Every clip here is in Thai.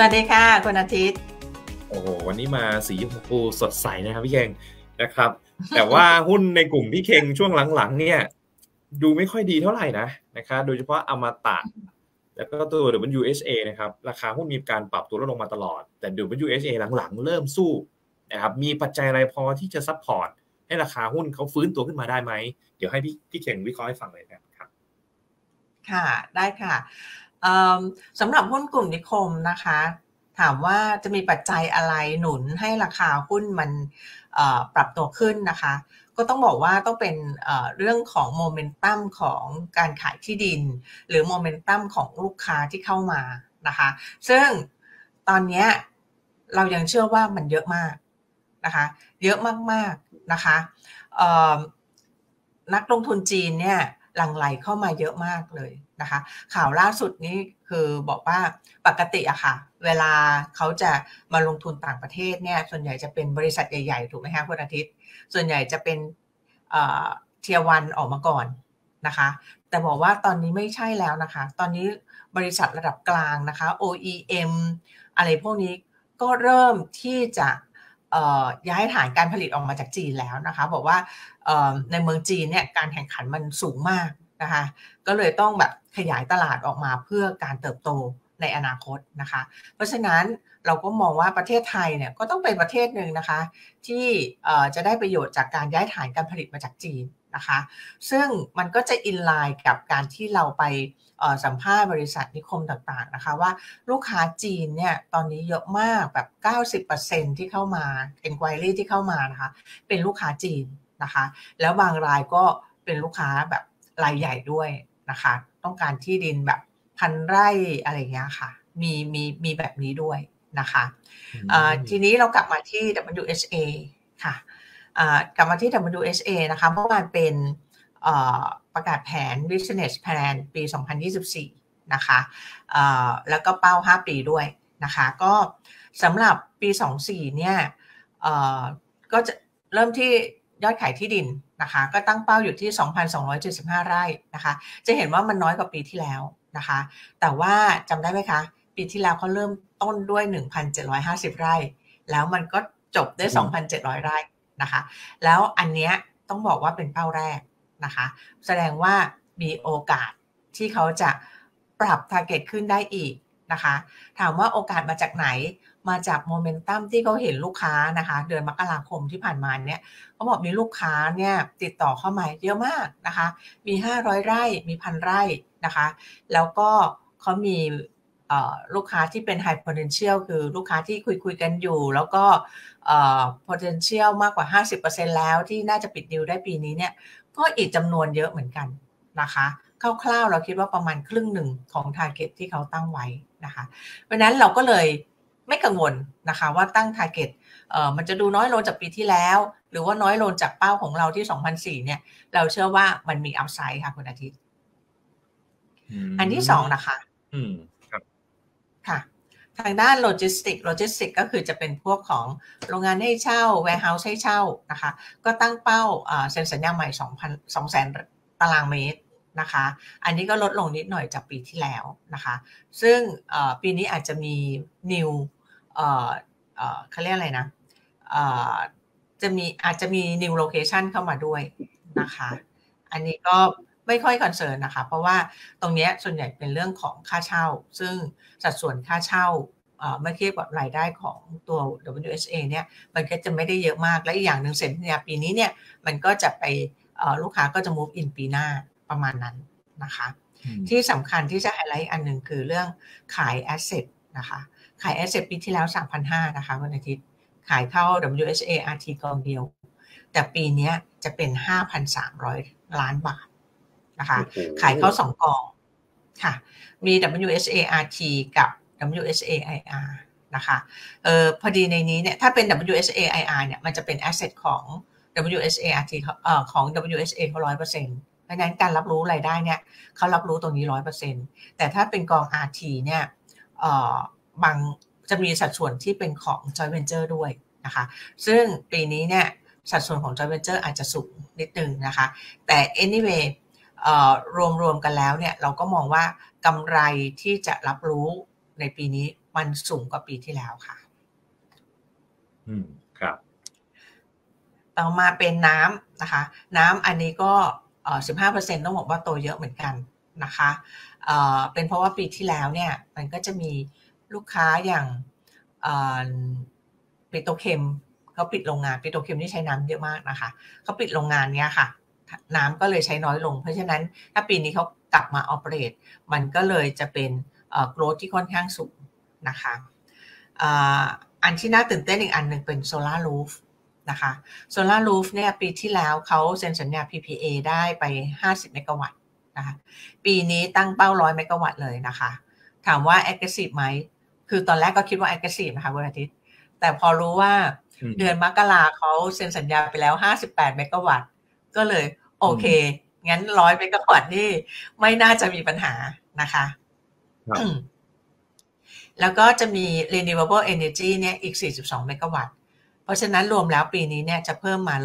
สวัสดีค่ะ คุณอาทิตย์ โอ้โหวันนี้มาสีชมพูสดใสนะครับพี่เข่งนะครับ แต่ว่าหุ้นในกลุ่มพี่เข่งช่วงหลังๆ เนี่ย ดูไม่ค่อยดีเท่าไหร่นะนะครับโดยเฉพาะอมตะแล้วก็ตัว WHA นะครับ ราคาหุ้นมีการปรับตัวลดลงมาตลอด แต่ WHA หลังๆ เริ่มสู้นะครับมีปัจจัยอะไรพอที่จะ support ให้ราคาหุ้นเขาฟื้นตัวขึ้นมาได้ไหมเดี๋ยวให้พี่พี่เข่งวิเคราะห์ให้ฟังเลยนะครับ ค่ะ ได้ค่ะ สำหรับหุ้นกลุ่มนิคมนะคะ ถามว่าจะมีปัจจัยอะไรหนุนให้ราคาหุ้นมันปรับตัวขึ้นนะคะ ก็ต้องบอกว่าต้องเป็นเรื่องของโมเมนตัมของการขายที่ดิน หรือโมเมนตัมของลูกค้าที่เข้ามานะคะ ซึ่งตอนนี้เรายังเชื่อว่ามันเยอะมากนะคะ เยอะมากๆนะคะนักลงทุนจีนเนี่ย ลังไหลเข้ามาเยอะมากเลยนะคะ ข่าวล่าสุดนี้คือบอกว่าปกติอะค่ะ เวลาเขาจะมาลงทุนต่างประเทศเนี่ย ส่วนใหญ่จะเป็นบริษัทใหญ่ๆ ถูกไหมคะคุณอาทิตย์ ส่วนใหญ่จะเป็นเทียวันออกมาก่อนนะคะ แต่บอกว่าตอนนี้ไม่ใช่แล้วนะคะ ตอนนี้บริษัทระดับกลางนะคะ OEM อะไรพวกนี้ก็เริ่มที่จะ ย้ายฐานการผลิตออกมาจากจีนแล้วนะคะ บอกว่าในเมืองจีนเนี่ยการแข่งขันมันสูงมากนะคะ ก็เลยต้องแบบขยายตลาดออกมาเพื่อการเติบโตในอนาคตนะคะ เพราะฉะนั้นเราก็มองว่าประเทศไทยเนี่ยก็ต้องเป็นประเทศหนึ่งนะคะ ที่จะได้ประโยชน์จากการย้ายฐานการผลิตมาจากจีนนะคะ ซึ่งมันก็จะอินไลน์กับการที่เราไป สัมภาษณ์บริษัทนิคมต่างๆนะคะว่าลูกค้าจีนเนี่ยตอนนี้เยอะมากแบบ 90%ที่เข้ามา enquiry ที่เข้ามานะคะเป็นลูกค้าจีนนะคะแล้วบางรายก็เป็นลูกค้าแบบรายใหญ่ด้วยนะคะต้องการที่ดินแบบพันไร่อะไรเงี้ยค่ะมีมีมีแบบนี้ด้วยนะคะทีนี้เรากลับมาที่ WHA ค่ะกลับมาที่ WHA นะคะเมื่อวานเป็น ประกาศแผน business plan ปี 2024 นะคะแล้วก็เป้า 5 ปีด้วยนะคะก็สำหรับปี 24 เนี่ยก็จะเริ่มที่ยอดขายที่ดินนะคะก็ตั้งเป้าอยู่ที่ 2,275 ไร่นะคะจะเห็นว่ามันน้อยกว่าปีที่แล้วนะคะแต่ว่าจำได้ไหมคะปีที่แล้วเขาเริ่มต้นด้วย 1,750 ไร่ แล้วมันก็จบได้ 2,700 ไร่นะคะแล้วอันเนี้ยต้องบอกว่าเป็นเป้าแรก นะคะ แสดงว่ามีโอกาสที่เขาจะปรับ t a r g e t ขึ้นได้อีกนะคะ ถามว่าโอกาสมาจากไหนมาจากโมเมนตัมที่เขาเห็นลูกค้านะคะ เดือนมกราคมที่ผ่านมาเนี่ยเขาบอกมีลูกค้าเนี่ยติดต่อเข้ามาเยอะมากนะคะ มี 500 ไร่มีพันไร่นะคะ แล้วก็เขามีลูกค้าที่เป็น high potential คือลูกค้าที่คุยคุยกันอยู่ แล้วก็ potential มากกว่า 50%แล้วที่น่าจะปิดดิวได้ปีนี้เนี่ย ก็อีกจำนวนเยอะเหมือนกันนะคะคร่าวๆเราคิดว่าประมาณครึ่งหนึ่งของ t a r g e t ที่เขาตั้งไว้นะคะเพราะนั้นเราก็เลยไม่กังวลนะคะว่าตั้ง t a r g e t เอ่อมันจะดูน้อยลงจากปีที่แล้ว หรือว่าน้อยลงจากเป้าของเราที่ 2004 เนี่ย เราเชื่อว่ามันมีอัพไซด์ค่ะคุณอาทิตย์ อันที่สองนะคะอืมครับค่ะ ทางด้าน logistic logistic ก็คือจะเป็นพวกของโรงงานให้เช่า warehouse ให้เช่านะคะ ก็ตั้งเป้าเซ็นสัญญาใหม่ 2,000 2แสนตารางเมตรนะคะ อันนี้ก็ลดลงนิดหน่อยจากปีที่แล้วนะคะ ซึ่งปีนี้อาจจะมี new เขาเรียกอะไรนะจะมีอาจจะมี new location เข้ามาด้วยนะคะ อันนี้ก็ ไม่ค่อย concern นะคะ เพราะว่าตรงนี้ส่วนใหญ่เป็นเรื่องของค่าเช่า ซึ่งสัดส่วนค่าเช่าเมื่อเทียบกับรายได้ของตัว WHA เนี่ยมันก็จะไม่ได้เยอะมากและอีกอย่างหนึ่งเซ็นสัญญาปีนี้เนี่ยมันก็จะไปลูกค้าก็จะ move in ปีหน้าประมาณนั้นนะคะ ที่สำคัญที่จะไฮไลท์อันหนึ่งคือเรื่องขายแอสเซทนะคะขายแอสเซทปีที่แล้ว 3,500นะคะวันอาทิตย์ขายเข้า WHA RT กองเดียว แต่ปีนี้จะเป็น 5,300 ล้านบาท นะคะ ขายเข้าสองกองค่ะ มี WHA RT กับ WHA IR นะคะเออพอดีในนี้เนี่ยถ้าเป็น WHA IR เนี่ยมันจะเป็นแอสเซทของ WHA RT เอ่อของ WHA เขาร้อยเปอร์เซ็นต์เพราะนั้นการรับรู้รายได้เนี่ยเขารับรู้ตรงนี้ร้อยเปอร์เซ็นต์แต่ถ้าเป็นกอง RT เนี่ยเอ่อบางจะมีสัดส่วนที่เป็นของ joint venture ด้วยนะคะ ซึ่งปีนี้เนี่ยสัดส่วนของ joint venture อาจจะสูงนิดนึงนะคะ แต่ anyway รวมๆกันแล้วเนี่ยเราก็มองว่ากำไรที่จะรับรู้ในปีนี้มันสูงกว่าปีที่แล้วค่ะ อืมครับ ต่อมาเป็นน้ำนะคะ น้ำอันนี้ก็สิบห้าเปอร์เซ็นต้องบอกว่าโตเยอะเหมือนกันนะคะเอ่อเป็นเพราะว่าปีที่แล้วเนี่ยมันก็จะมีลูกค้าอย่างปิโตเคมเขาปิดโรงงานปิโตเคมที่ใช้น้ำเยอะมากนะคะเขาปิดโรงงานเนี้ยค่ะ น้ำก็เลยใช้น้อยลง เพราะฉะนั้นถ้าปีนี้เขากลับมาออเปเรตมันก็เลยจะเป็นโกรธที่ค่อนข้างสูงนะคะอันที่น่าตื่นเต้นอีกอันหนึ่งเป็นโซลารูฟนะคะโซลารูฟเนี่ยปีที่แล้วเขาเซ็นสัญญา PPA ได้ไป 50 เมกะวัตต์นะคะปีนี้ตั้งเป้า 100 เมกะวัตต์เลยนะคะ ถามว่า aggressive ไหม คือตอนแรกก็คิดว่า aggressive นะคะวันอาทิตย์ แต่พอรู้ว่าเดือนมกราเขาเซ็นสัญญาไปแล้ว 58 เมกะวัตต์ ก็เลย โอเค งั้น100เมกะวัตต์นี่ไม่น่าจะมีปัญหานะคะแล้วก็จะมี renewable energy เนี่ยอีก 42 เมกะวัตต์ เพราะฉะนั้นรวมแล้วปีนี้เนี่ยจะเพิ่มมา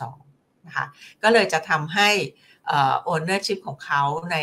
142 นะคะ ก็เลยจะทำให้ ownership ของเขาใน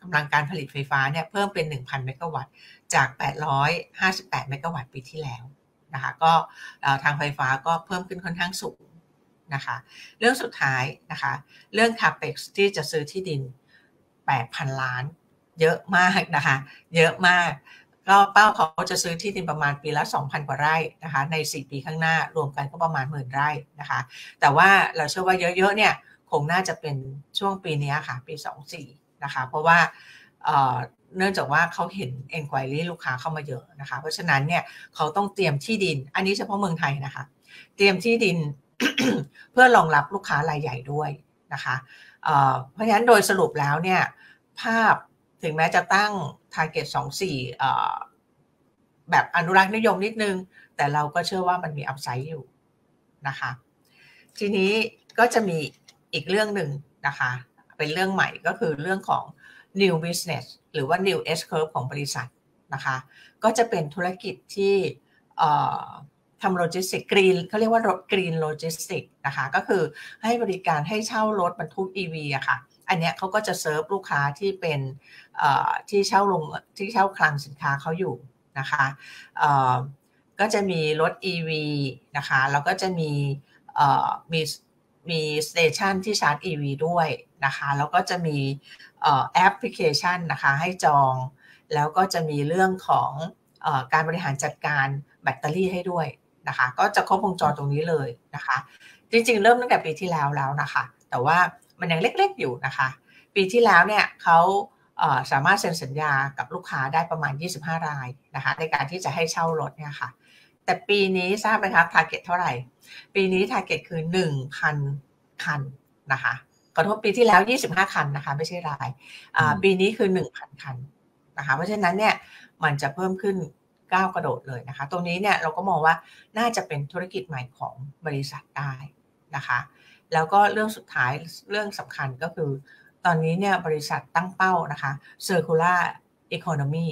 กำลังการผลิตไฟฟ้าเนี่ยเพิ่มเป็น 1,000 เมกะวัตต์ จาก 858 เมกะวัตต์ปีที่แล้วนะคะ ก็ทางไฟฟ้าก็เพิ่มขึ้นค่อนข้างสูง นะคะ เรื่องสุดท้ายนะคะ เรื่อง capex ที่จะซื้อที่ดิน 8,000 ล้าน เยอะมากนะคะ เยอะมาก ก็เป้าเขาจะซื้อที่ดินประมาณปีละ 2,000 กว่าไร่นะคะ ใน 4 ปีข้างหน้ารวมกันก็ประมาณหมื่นไร่นะคะ แต่ว่าเราเชื่อว่าเยอะๆเนี่ยคงน่าจะเป็นช่วงปีนี้ค่ะ ปี 24 นะคะ เพราะว่าเนื่องจากว่าเขาเห็น enquiry ลูกค้าเข้ามาเยอะนะคะ เพราะฉะนั้นเนี่ยเขาต้องเตรียมที่ดิน อันนี้เฉพาะเมืองไทยนะคะ เตรียมที่ดิน เพื่อรองรับลูกค้ารายใหญ่ด้วยนะคะเพราะฉะนั้นโดยสรุปแล้วเนี่ย ภาพถึงแม้จะตั้ง target 24 แบบอนุรักษ์นิยมนิดนึง แต่เราก็เชื่อว่ามันมี upside อยู่นะคะ ทีนี้ก็จะมีอีกเรื่องหนึ่งนะคะ เป็นเรื่องใหม่ก็คือเรื่องของ new business หรือว่า new S curve ของบริษัทนะคะ ก็จะเป็นธุรกิจที่ ทำ logistic green เขาเรียกว่า green logistic นะคะก็คือให้บริการให้เช่ารถบรรทุก EV อะค่ะอันเนี้ยเขาก็จะเซิร์ฟลูกค้าที่เป็นที่เช่าลงที่เช่าคลังสินค้าเขาอยู่นะคะก็จะมีรถ EV นะคะแล้วก็จะมีมีมี station ที่ชาร์จ EV ด้วยนะคะแล้วก็จะมีแอปพลิเคชันนะคะให้จอง แล้วก็จะมีเรื่องของอการบริหารจัดการแบตเตอรี่ให้ด้วย นะคะ ก็จะครบวงจรตรงนี้เลยนะคะ จริงๆ เริ่มตั้งแต่ปีที่แล้วแล้วนะคะ แต่ว่ามันยังเล็กๆอยู่นะคะ ปีที่แล้วเนี่ยเขาสามารถเซ็นสัญญากับลูกค้าได้ประมาณ 25 รายนะคะ ในการที่จะให้เช่ารถเนี่ยค่ะ แต่ปีนี้ทราบไหมคะ target เท่าไหร่ ปีนี้ target คือ 1,000 คันนะคะขอโทษปีที่แล้ว 25 คันนะคะ ไม่ใช่ราย ปีนี้คือ 1,000 คันนะคะ เพราะฉะนั้นเนี่ยมันจะเพิ่มขึ้น ก้าวกระโดดเลยนะคะ ตรงนี้เนี่ยเราก็มองว่าน่าจะเป็นธุรกิจใหม่ของบริษัทได้นะคะ แล้วก็เรื่องสุดท้ายเรื่องสำคัญก็คือ ตอนนี้เนี่ยบริษัทตั้งเป้านะคะ circular economy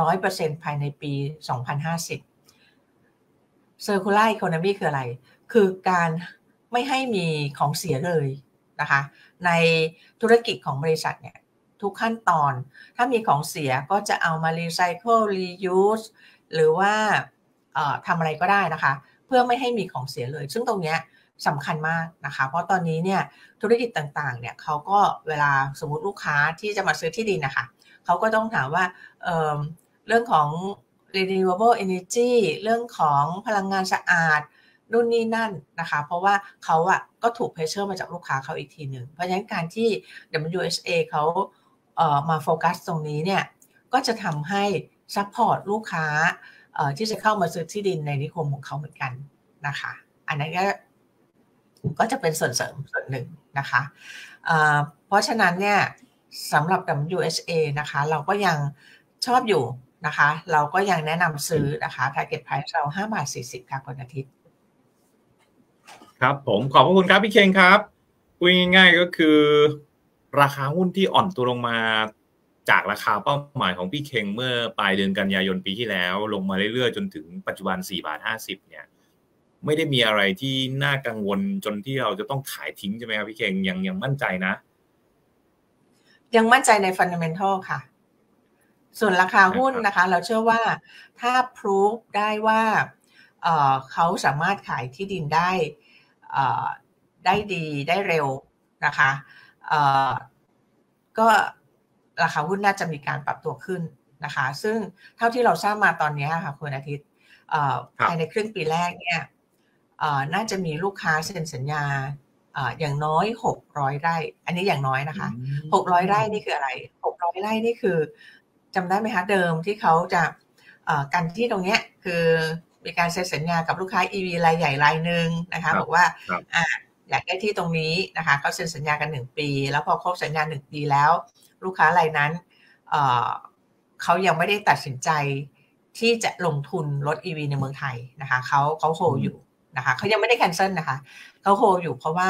ร้อยเปอร์เซ็นภายในปี 2050 circular economy คืออะไร คือการไม่ให้มีของเสียเลยนะคะ ในธุรกิจของบริษัทเนี่ยทุกขั้นตอน ถ้ามีของเสียก็จะเอามา recycle reuse หรือว่าทำอะไรก็ได้นะคะ เพื่อไม่ให้มีของเสียเลย ซึ่งตรงนี้สำคัญมากนะคะ เพราะตอนนี้เนี่ยธุรกิจต่างๆเนี่ยเขาก็เวลาสมมติลูกค้าที่จะมาซื้อที่ดินนะคะเขาก็ต้องถามว่าเเรื่องของ renewable energy เรื่องของพลังงานสะอาดนู่นนี่นั่นนะคะ เพราะว่าเขาอะก็ถูก pressure มาจากลูกค้าเขาอีกทีหนึ่ง เพราะฉะนั้นการที่ WSA เขาเมาโฟกัสตรงนี้เนี่ย ก็จะทำให้ support ลูกค้าที่จะเข้ามาซื้อที่ดินในนิคมของเขาเหมือนกันนะคะ อันนั้นก็ก็จะเป็นส่วนเสริมส่วนหนึ่งนะคะเพราะฉะนั้นเนี่ยสำหรับ WHA นะคะ เราก็ยังชอบอยู่นะคะ เราก็ยังแนะนำซื้อนะคะ target price เรา5บาท40ค่ะคุณอาทิตย์ ครับผมขอบพระคุณครับพี่เคงครับพูดง่ายๆก็คือ ราคาหุ้นที่อ่อนตัวลงมา จากราคาเป้าหมายของพี่เคงเมื่อปลายเดือนกันยายนปีที่แล้ว ลงมาเรื่อยๆ จนถึงปัจจุบัน4บาท50 เนี่ย ไม่ได้มีอะไรที่น่ากังวลจนที่เราจะต้องขายทิ้งใช่ไหมครับพี่เก่งยังยังมั่นใจนะ ยังมั่นใจในฟันเดเมนทัลค่ะ ส่วนราคาหุ้นนะคะ เราเชื่อว่าถ้าพรูฟได้ว่าเขาสามารถขายที่ดินได้ได้ดีได้เร็วนะคะก็ ราคาหุ้นน่าจะมีการปรับตัวขึ้นนะคะ ซึ่งเท่าที่เราทราบมาตอนนี้ค่ะคุณอาทิตย์ภายในครึ่งปีแรกเนี่ยน่าจะมีลูกค้าเซ็นสัญญาอย่างน้อยหกร้อยไร่ อันนี้อย่างน้อยนะคะหกร้อยไร่นี่คืออะไรหกร้อยไร่นี่คือจำได้ไหมคะเดิมที่เขาจะกันที่ตรงเนี้ยคือมีการเซ็นสัญญากับลูกค้า EV รายใหญ่รายหนึ่งนะคะ บอกว่า อยากได้ที่ตรงนี้นะคะเขาเซ็นสัญญากันหนึ่งปี แล้วพอครบสัญญาหนึ่งปีแล้ว ลูกค้ารายนั้นเขายังไม่ได้ตัดสินใจที่จะลงทุนรถ EV ในเมืองไทยนะคะเขาเขาโฮอยู่นะคะเขายังไม่ได้แคนเซิลนะคะเขาโฮอยู่เพราะว่า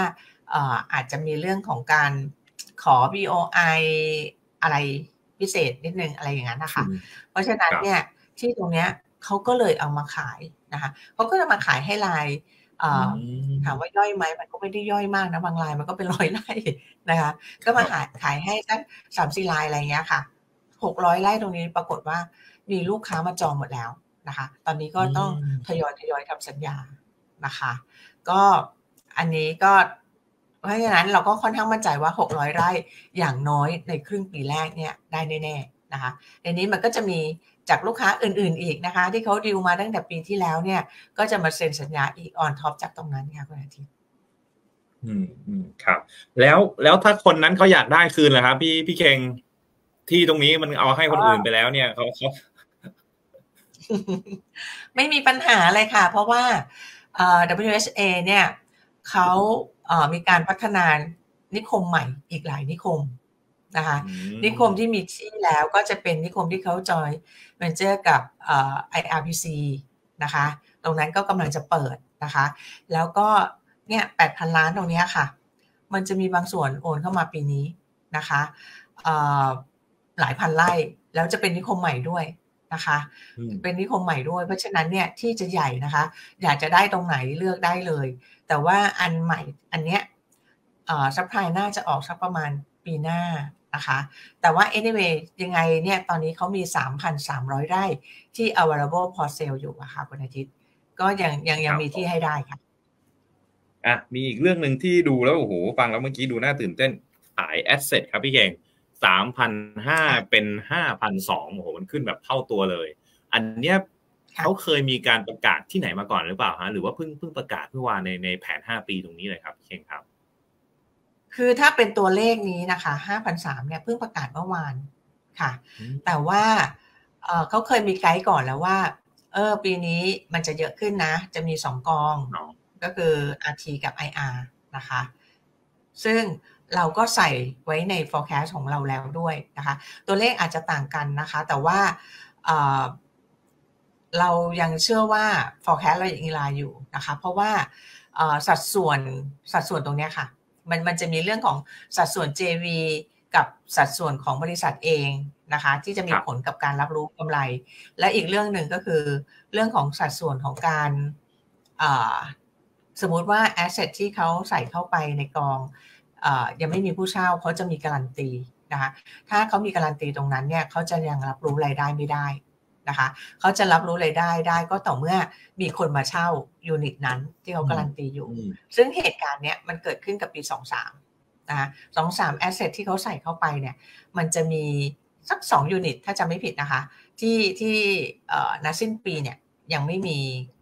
อาจจะมีเรื่องของการขอ BOI อะไรพิเศษนิดนึงอะไรอย่างนั้นนะคะ เพราะฉะนั้นเนี่ยที่ตรงเนี้ยเขาก็เลยเอามาขายนะคะเขาก็จะมาขายให้ลาย ถามว่าย่อยไหมมันก็ไม่ได้ย่อยมากนะบางลายมันก็เป็นร้อยไร่นะคะ ก็มาขายขายให้สักสามสี่ลายอะไรเงี้ยค่ะหกร้อยไร่ตรงนี้ปรากฏว่ามีลูกค้ามาจองหมดแล้วนะคะ ตอนนี้ก็ต้องทยอยทยอยทำสัญญานะคะ ก็อันนี้ก็เพราะฉะนั้นเราก็ค่อนข้างมั่นใจว่า 600 ไร่อย่างน้อยในครึ่งปีแรกเนี่ยได้แน่ๆนะคะในนี้มันก็จะมี จากลูกค้าอื่นๆอีกนะคะ ที่เขาดิวมาตั้งแต่ปีที่แล้วเนี่ย ก็จะมาเซ็นสัญญาอีก on top จากตรงนั้นค่ะคุณอาทิตย์อืมอืมครับ แล้วแล้วถ้าคนนั้นเขาอยากได้คืนเหรอครับ พี่พี่เก่งที่ตรงนี้มันเอาให้คนอื่นไปแล้วเนี่ยเขาเขาไม่มีปัญหาเลยค่ะ เพราะว่า WHA เนี่ยเขามีการพัฒนานิคมใหม่อีกหลายนิคม นะคะ นิคมที่มีที่แล้วก็จะเป็นนิคมที่เขาจอยเวนเจอร์กับ IRPC นะคะ ตรงนั้นก็กำลังจะเปิดนะคะ แล้วก็เนี่ยแปดพันล้านตรงนี้ค่ะ มันจะมีบางส่วนโอนเข้ามาปีนี้นะคะหลายพันไร่แล้วจะเป็นนิคมใหม่ด้วยนะคะ เป็นนิคมใหม่ด้วย เพราะฉะนั้นเนี่ยที่จะใหญ่นะคะ อยากจะได้ตรงไหนเลือกได้เลย แต่ว่าอันใหม่อันเนี้ย supply น่าจะออกสักประมาณปีหน้า นะคะ แต่ว่า anyway ยังไงเนี่ยตอนนี้เขามี 3,300 ไร่ที่ available for sale อยู่อะค่ะคุณอาทิตย์ ก็ยังยังยังมีที่ให้ได้ค่ะอะมีอีกเรื่องหนึ่งที่ดูแล้วโอ้โหฟังแล้วเมื่อกี้ดูน่าตื่นเต้นขาย asset ครับพี่เก่งสามพันห้าเป็นห้าพันสองโอ้โหมันขึ้นแบบเท่าตัวเลย อันเนี้ยเขาเคยมีการประกาศที่ไหนมาก่อนหรือเปล่าฮะหรือว่าเพิ่งเพิ่งประกาศเมื่อวานในในแผนห้าปีตรงนี้เลยครับเข่งครับ คือถ้าเป็นตัวเลขนี้นะคะห้าพันสามเนี่ยเพิ่งประกาศเมื่อวานค่ะ แต่ว่าเขาเคยมีไกด์ก่อนแล้วว่า เออ ปีนี้มันจะเยอะขึ้นนะ จะมีสองกอง ก็คือ RT กับ IR นะคะ ซึ่งเราก็ใส่ไว้ใน forecast ของเราแล้วด้วยนะคะ ตัวเลขอาจจะต่างกันนะคะ แต่ว่าเรายังเชื่อว่า forecast เรายังอินไลน์อยู่นะคะ เพราะว่าสัดส่วนสัดส่วนตรงนี้ค่ะ มันมันจะมีเรื่องของสัดส่วน JV กับสัดส่วนของบริษัทเองนะคะ ที่จะมีผลกับการรับรู้กำไร และอีกเรื่องหนึ่งก็คือเรื่องของสัดส่วนของการสมมุติว่า asset ที่เขาใส่เข้าไปในกองยังไม่มีผู้เช่าเขาจะมีการันตีนะคะถ้าเขามีการันตีตรงนั้นเนี่ยเขาจะยังรับรู้รายได้ไม่ได้ นะคะเขาจะรับรู้รายได้ได้ก็ต่อเมื่อมีคนมาเช่ายูนิตนั้นที่เขาการันตีอยู่ ซึ่งเหตุการณ์เนี้ยมันเกิดขึ้นกับปี 23นะคะสองสามแอสเซทที่เขาใส่เข้าไปเนี่ยมันจะมีสัก 2 ยูนิต ถ้าจะไม่ผิดนะคะ ที่ที่ณสิ้นปีเนี่ยยังไม่มี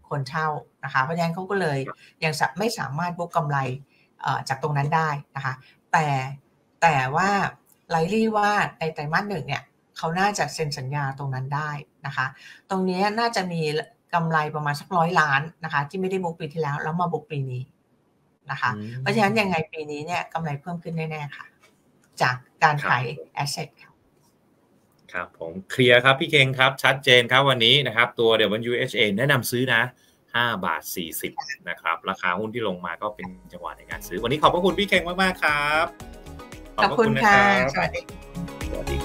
คนเช่านะคะเพราะฉะนั้นเขาก็เลยยังไม่สามารถบุกกำไรจากตรงนั้นได้นะคะ แต่แต่ว่าไลลี่ว่าในไตรมาสหนึ่งเนี่ย เขาน่าจะเซ็นสัญญาตรงนั้นได้นะคะ ตรงนี้น่าจะมีกำไรประมาณสักร้อยล้านนะคะ ที่ไม่ได้บุกปีที่แล้วแล้วมาบุกปีนี้นะคะ เพราะฉะนั้นยังไงปีนี้เนี่ยกำไรเพิ่มขึ้นแน่ๆค่ะ จากการขายแอสเซทครับครับผมเคลียร์ครับพี่เคงครับ ชัดเจนครับวันนี้นะครับ ตัว WHA แนะนำซื้อนะ5บาท40นะครับราคาหุ้นที่ลงมาก็เป็นจังหวะในการซื้อ วันนี้ขอบพระคุณพี่เก่งมาก ๆ ครับ ขอบคุณค่ะ สวัสดี